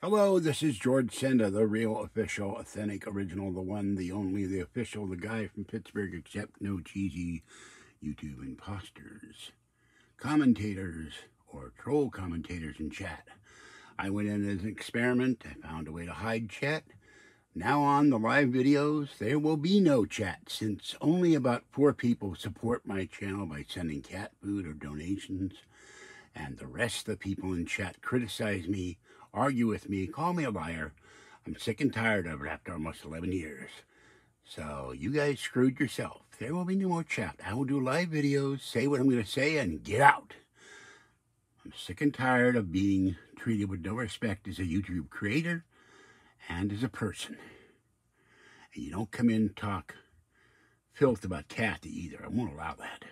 Hello, this is George Senda, the real official, authentic, original, the one, the only, the official, the guy from Pittsburgh, except no cheesy YouTube imposters, commentators, or troll commentators in chat. I went in as an experiment. I found a way to hide chat. Now on the live videos, there will be no chat since only about four people support my channel by sending cat food or donations. And the rest of the people in chat criticize me argue with me, call me a liar. I'm sick and tired of it after almost 11 years. So you guys screwed yourself. There will be no more chat. I will do live videos, say what I'm going to say, and get out. I'm sick and tired of being treated with no respect as a YouTube creator and as a person. And you don't come in and talk filth about Kathy either. I won't allow that.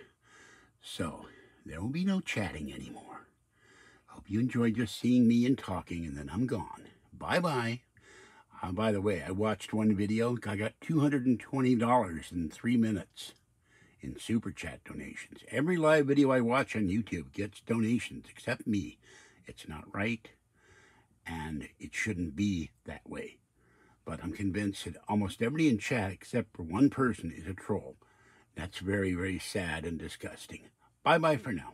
So there will be no chatting anymore. Hope you enjoyed just seeing me and talking, and then I'm gone. Bye-bye. Uh, by the way, I watched one video. I got $220 in three minutes in Super Chat donations. Every live video I watch on YouTube gets donations, except me. It's not right, and it shouldn't be that way. But I'm convinced that almost everybody in chat, except for one person, is a troll. That's very, very sad and disgusting. Bye-bye for now.